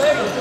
Mikey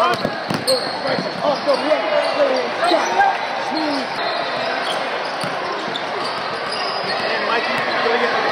And Mikey,